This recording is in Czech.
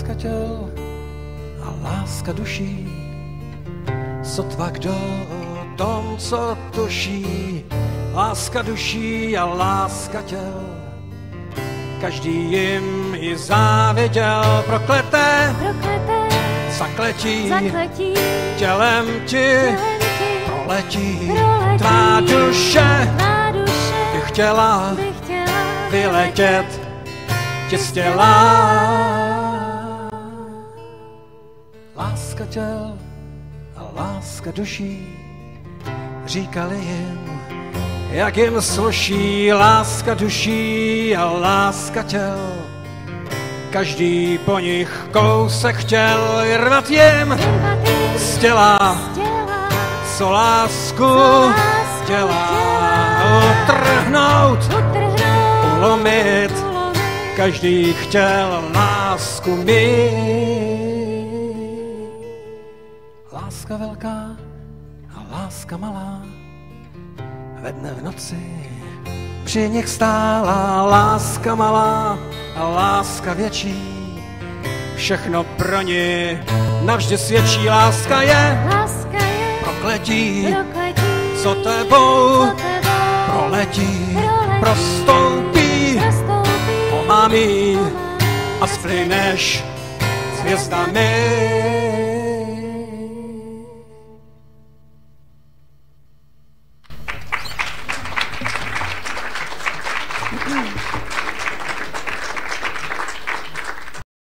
Láska těl a láska duší, sotva kdo o tom, co tuší. Láska duší a láska těl, každý jim i záviděl prokleté, prokleté, zakletí, zakletí, tělem ti tělem ti proletí. proletí. Tvá duše duše by chtěla by chtěla vyletět tě z těla. Láska těl a láska duší říkali jim, jak jim sluší láska duší a láska těl. Každý po nich kousek chtěl rvat jim z těla, co lásku lásku těla těla. utrhnout, ulomit. Každý chtěl lásku mít. Láska velká a láska malá. Ve dne v noci při nich stála láska malá a láska větší. Všechno pro ní navždy svědčí, láska je Láska je prokletí, prokletí, co tebou co tebou proletí, proletí, prostoupí, prostoupí, pomámí. A splyneš s hvězdami.